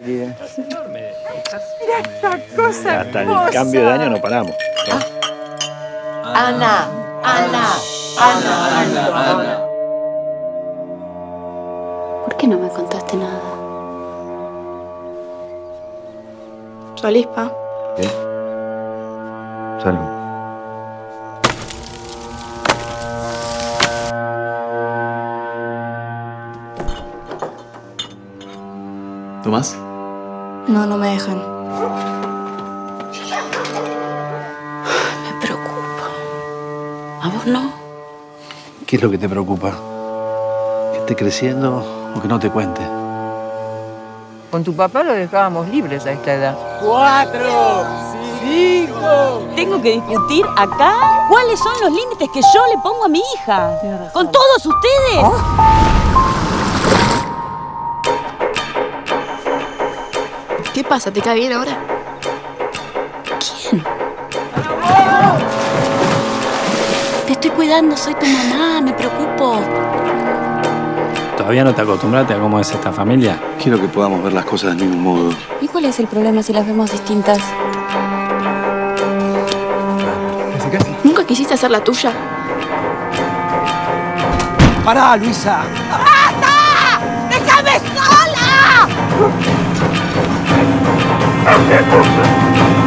Es enorme. Mira esta cosa Hasta el cambio de año no paramos. Ana, Ana, Ana, Ana, Ana. ¿Por qué no me contaste nada? ¿Salís, pa? ¿Qué? Salgo. ¿Tomás? No, no me dejan. Me preocupa. ¿A vos no? ¿Qué es lo que te preocupa? ¿Que esté creciendo o que no te cuente? Con tu papá lo dejábamos libres a esta edad. ¡Cuatro! ¡Cinco! Tengo que discutir acá cuáles son los límites que yo le pongo a mi hija. ¿Con todos ustedes? ¿Qué pasa? ¿Te cae bien ahora? ¿Quién? Te estoy cuidando, soy tu mamá, me preocupo. ¿Todavía no te acostumbraste a cómo es esta familia? Quiero que podamos ver las cosas del mismo modo. ¿Y cuál es el problema si las vemos distintas? ¿Nunca quisiste hacer la tuya? ¡Pará, Luisa! até cobrar.